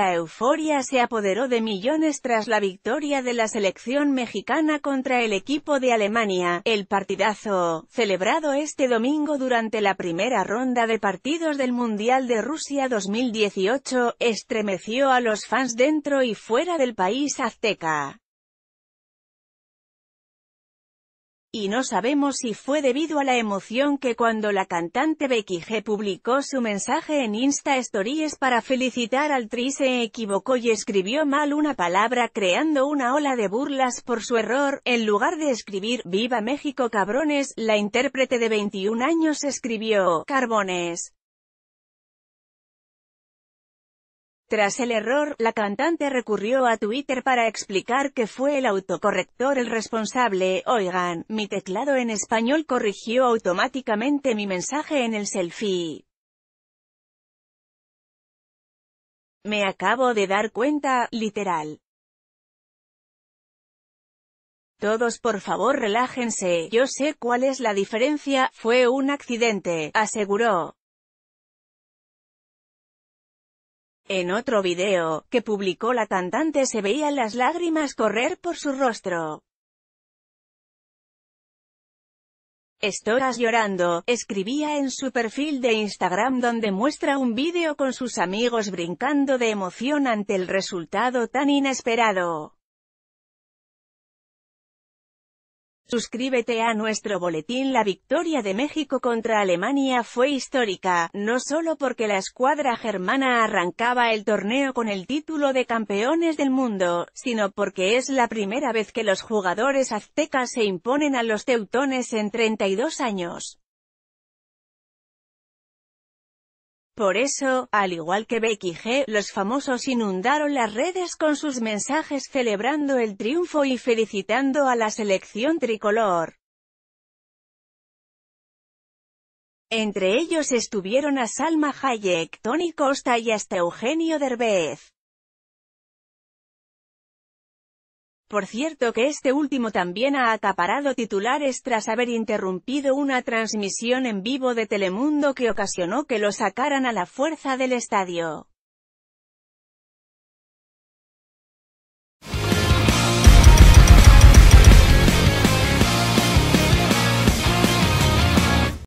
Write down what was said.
La euforia se apoderó de millones tras la victoria de la selección mexicana contra el equipo de Alemania. El partidazo, celebrado este domingo durante la primera ronda de partidos del Mundial de Rusia 2018, estremeció a los fans dentro y fuera del país azteca. Y no sabemos si fue debido a la emoción que cuando la cantante Becky G publicó su mensaje en Insta Stories para felicitar al Tri se equivocó y escribió mal una palabra creando una ola de burlas por su error, en lugar de escribir «Viva México cabrones», la intérprete de 21 años escribió «Carbones». Tras el error, la cantante recurrió a Twitter para explicar que fue el autocorrector el responsable. Oigan, mi teclado en español corrigió automáticamente mi mensaje en el selfie. Me acabo de dar cuenta, literal. Todos por favor relájense, yo sé cuál es la diferencia, fue un accidente, aseguró. En otro video, que publicó la cantante se veían las lágrimas correr por su rostro. Estoras llorando, escribía en su perfil de Instagram donde muestra un vídeo con sus amigos brincando de emoción ante el resultado tan inesperado. Suscríbete a nuestro boletín La victoria de México contra Alemania fue histórica, no solo porque la escuadra germana arrancaba el torneo con el título de campeones del mundo, sino porque es la primera vez que los jugadores aztecas se imponen a los teutones en 32 años. Por eso, al igual que Becky G, los famosos inundaron las redes con sus mensajes celebrando el triunfo y felicitando a la selección tricolor. Entre ellos estuvieron a Salma Hayek, Tony Costa y hasta Eugenio Derbez. Por cierto que este último también ha acaparado titulares tras haber interrumpido una transmisión en vivo de Telemundo que ocasionó que lo sacaran a la fuerza del estadio.